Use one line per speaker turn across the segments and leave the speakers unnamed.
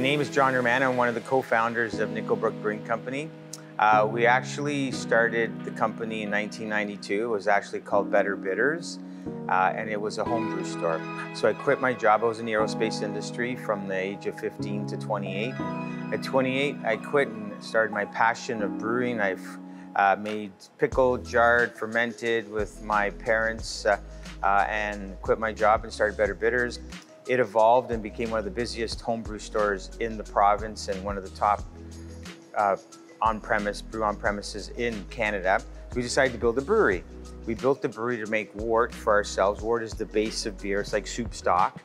My name is John Romano. I'm one of the co-founders of Nickel Brook Brewing Company. Uh, we actually started the company in 1992. It was actually called Better Bitters, uh, and it was a homebrew store. So I quit my job. I was in the aerospace industry from the age of 15 to 28. At 28, I quit and started my passion of brewing. I've uh, made pickled, jarred, fermented with my parents uh, uh, and quit my job and started Better Bitters. It evolved and became one of the busiest homebrew stores in the province and one of the top uh, on-premise, brew on-premises in Canada. We decided to build a brewery. We built the brewery to make wort for ourselves. Wort is the base of beer. It's like soup stock.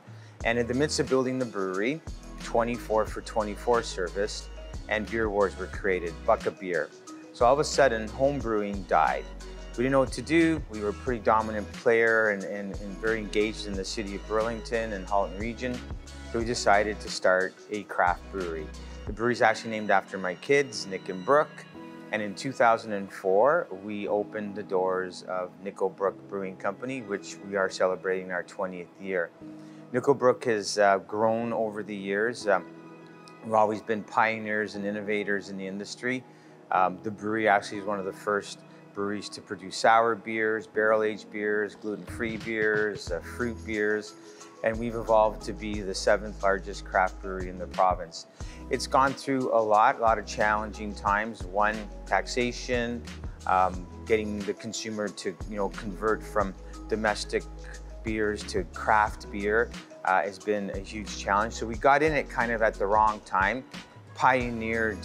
And in the midst of building the brewery, 24 for 24 service and beer wars were created, Buck Beer. So all of a sudden, home brewing died. We didn't know what to do. We were a pretty dominant player and, and, and very engaged in the city of Burlington and Halton region. So we decided to start a craft brewery. The brewery is actually named after my kids, Nick and Brooke. And in 2004, we opened the doors of Nickel Brook Brewing Company, which we are celebrating our 20th year. Nickel Brook has uh, grown over the years. Um, we've always been pioneers and innovators in the industry. Um, the brewery actually is one of the first breweries to produce sour beers, barrel-aged beers, gluten-free beers, uh, fruit beers, and we've evolved to be the seventh largest craft brewery in the province. It's gone through a lot, a lot of challenging times. One, taxation, um, getting the consumer to you know convert from domestic beers to craft beer uh, has been a huge challenge. So we got in it kind of at the wrong time, pioneered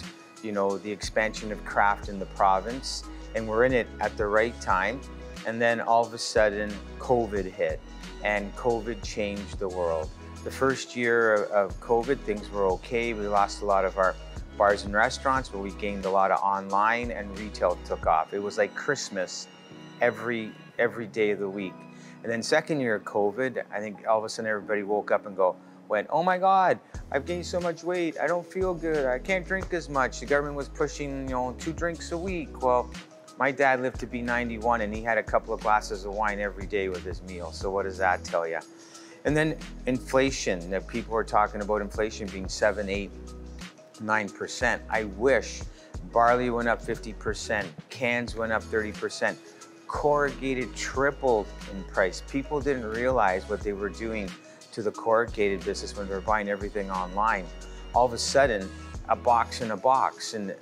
you know the expansion of craft in the province, and we're in it at the right time. And then all of a sudden, COVID hit, and COVID changed the world. The first year of COVID, things were okay. We lost a lot of our bars and restaurants, but we gained a lot of online and retail took off. It was like Christmas every every day of the week. And then second year of COVID, I think all of a sudden everybody woke up and go, went, oh my God, I've gained so much weight. I don't feel good. I can't drink as much. The government was pushing, you know, two drinks a week. Well, my dad lived to be 91 and he had a couple of glasses of wine every day with his meal. So what does that tell you? And then inflation, that people are talking about inflation being seven, eight, 9%. I wish barley went up 50%, cans went up 30%, corrugated tripled in price. People didn't realize what they were doing to the corrugated business when they were buying everything online. All of a sudden, a box in a box, and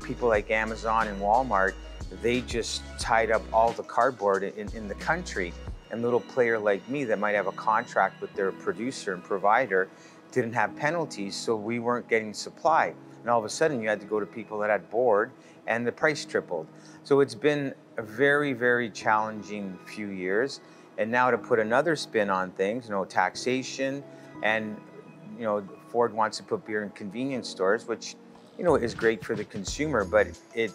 people like Amazon and Walmart they just tied up all the cardboard in, in the country. And little player like me that might have a contract with their producer and provider didn't have penalties, so we weren't getting supply. And all of a sudden you had to go to people that had board and the price tripled. So it's been a very, very challenging few years. And now to put another spin on things, you know, taxation and, you know, Ford wants to put beer in convenience stores, which, you know, is great for the consumer, but it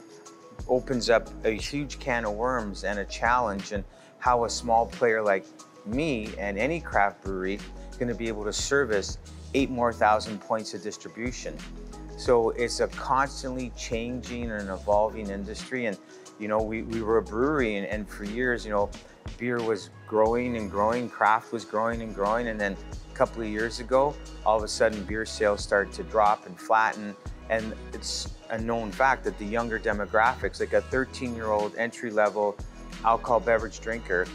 opens up a huge can of worms and a challenge and how a small player like me and any craft brewery going to be able to service eight more thousand points of distribution. So it's a constantly changing and evolving industry. And, you know, we, we were a brewery and, and for years, you know, beer was growing and growing, craft was growing and growing. And then a couple of years ago, all of a sudden beer sales started to drop and flatten. And it's a known fact that the younger demographics, like a 13 year old entry level alcohol beverage drinker,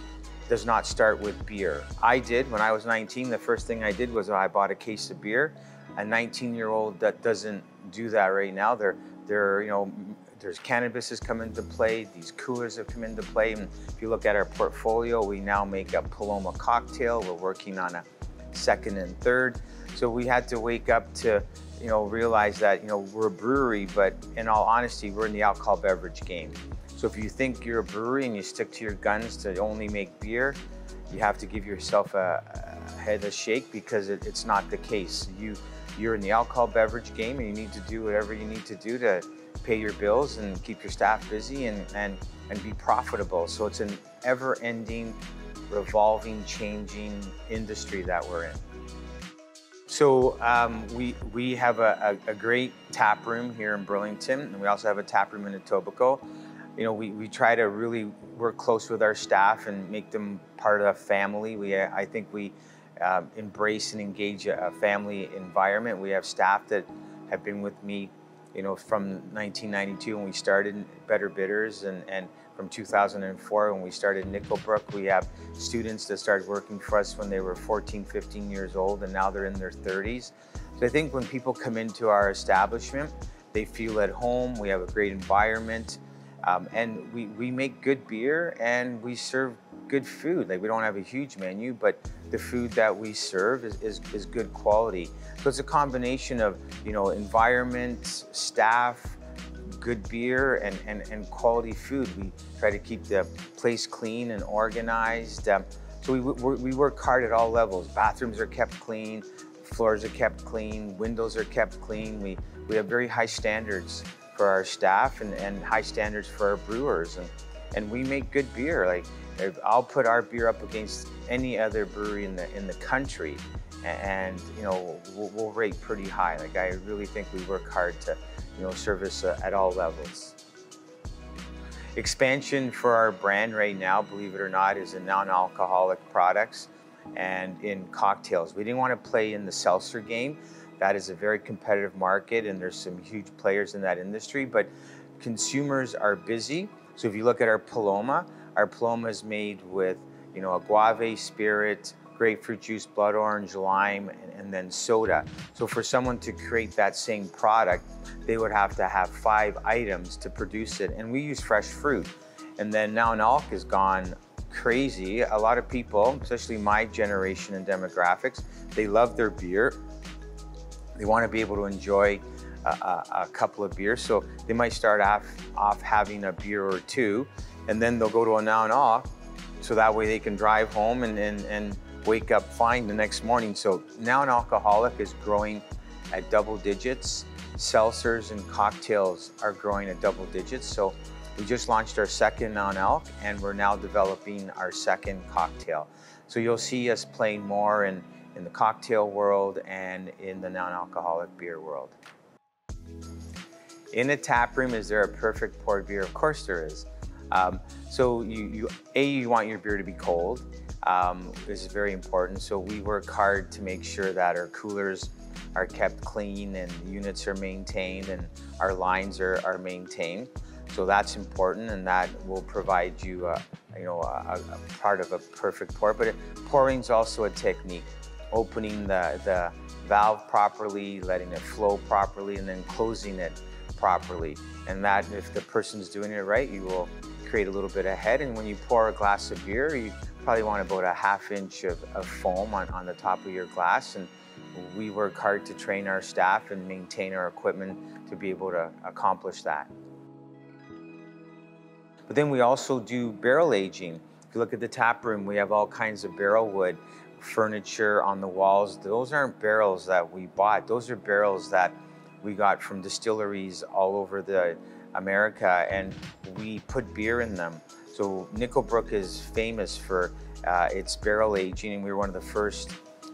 does not start with beer. I did when I was 19. The first thing I did was I bought a case of beer. A 19 year old that doesn't do that right now. They're, they're, you know, there's cannabis has come into play. These coolers have come into play. And if you look at our portfolio, we now make a Paloma cocktail. We're working on a second and third. So we had to wake up to you know, realize that, you know, we're a brewery, but in all honesty, we're in the alcohol beverage game. So if you think you're a brewery and you stick to your guns to only make beer, you have to give yourself a, a head a shake because it, it's not the case. You, you're in the alcohol beverage game and you need to do whatever you need to do to pay your bills and keep your staff busy and, and, and be profitable. So it's an ever-ending, revolving, changing industry that we're in. So um, we, we have a, a, a, great tap room here in Burlington, and we also have a tap room in Etobicoke. You know, we, we try to really work close with our staff and make them part of the family. We, I think we um, embrace and engage a, a family environment. We have staff that have been with me, you know, from 1992 when we started Better Bitters and, and from 2004 when we started Nickel Brook. We have students that started working for us when they were 14, 15 years old and now they're in their 30s. So I think when people come into our establishment, they feel at home, we have a great environment, um, and we, we make good beer and we serve good food. Like we don't have a huge menu, but the food that we serve is, is, is good quality. So it's a combination of, you know, environment, staff, good beer and, and, and quality food. We try to keep the place clean and organized. Um, so we, we work hard at all levels. Bathrooms are kept clean, floors are kept clean, windows are kept clean. We, we have very high standards for our staff and, and high standards for our brewers. And, and we make good beer. Like I'll put our beer up against any other brewery in the in the country, and you know we'll, we'll rate pretty high. Like I really think we work hard to, you know, service uh, at all levels. Expansion for our brand right now, believe it or not, is in non-alcoholic products and in cocktails. We didn't want to play in the seltzer game. That is a very competitive market and there's some huge players in that industry, but consumers are busy. So if you look at our Paloma, our Paloma is made with, you know, agave spirit, grapefruit juice, blood orange, lime, and, and, then soda. So for someone to create that same product, they would have to have five items to produce it. And we use fresh fruit. And then now non-alc has gone crazy. A lot of people, especially my generation and demographics, they love their beer. They want to be able to enjoy a, a, a couple of beers. So they might start off, off having a beer or two, and then they'll go to a non-alc, so that way they can drive home and, and, and wake up fine the next morning. So non-alcoholic is growing at double digits. Seltzers and cocktails are growing at double digits. So we just launched our second non-alc and we're now developing our second cocktail. So you'll see us playing more in, in the cocktail world and in the non-alcoholic beer world. In a tap room, is there a perfect poured beer? Of course there is. Um, so you, you, A, you want your beer to be cold. Um, this is very important. So we work hard to make sure that our coolers are kept clean and units are maintained and our lines are, are maintained. So that's important and that will provide you, a, you know, a, a part of a perfect pour. But pouring is also a technique. Opening the, the valve properly, letting it flow properly, and then closing it properly. And that, if the person's doing it right, you will create a little bit of head. And when you pour a glass of beer, you probably want about a half inch of, of foam on, on the top of your glass. And we work hard to train our staff and maintain our equipment to be able to accomplish that. But then we also do barrel aging. If you look at the tap room, we have all kinds of barrel wood, furniture on the walls. Those aren't barrels that we bought. Those are barrels that we got from distilleries all over the America and we put beer in them. So Nickel Brook is famous for uh, its barrel aging and we were one of the first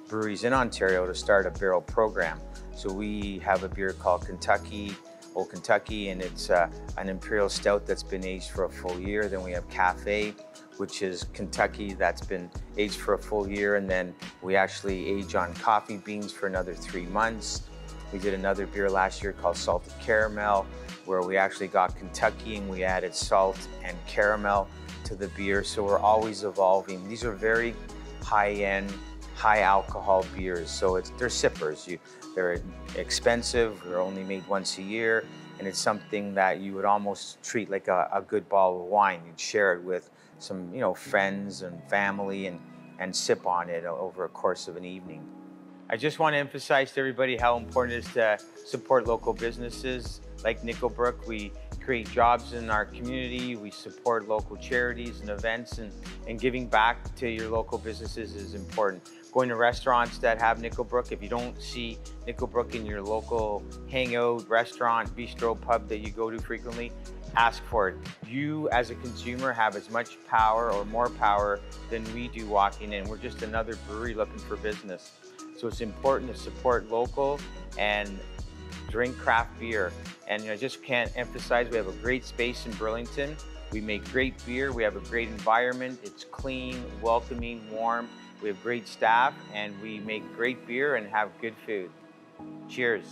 breweries in Ontario to start a barrel program. So we have a beer called Kentucky Old Kentucky, and it's uh, an imperial stout that's been aged for a full year. Then we have Cafe, which is Kentucky that's been aged for a full year, and then we actually age on coffee beans for another three months. We did another beer last year called Salted Caramel, where we actually got Kentucky and we added salt and caramel to the beer. So we're always evolving. These are very high-end, high alcohol beers. So it's they're sippers. You they're expensive, they're only made once a year, and it's something that you would almost treat like a, a good bottle of wine. You'd share it with some, you know, friends and family and, and sip on it over a course of an evening. I just want to emphasize to everybody how important it is to support local businesses like Nickel Brook. We create jobs in our community, we support local charities and events, and, and giving back to your local businesses is important going to restaurants that have Nickel Brook. If you don't see Nickel Brook in your local hangout, restaurant, bistro, pub that you go to frequently, ask for it. You as a consumer have as much power or more power than we do walking in. We're just another brewery looking for business. So it's important to support local and drink craft beer. And I just can't emphasize, we have a great space in Burlington. We make great beer, we have a great environment, it's clean, welcoming, warm, We have great staff and we make great beer and have good food. Cheers.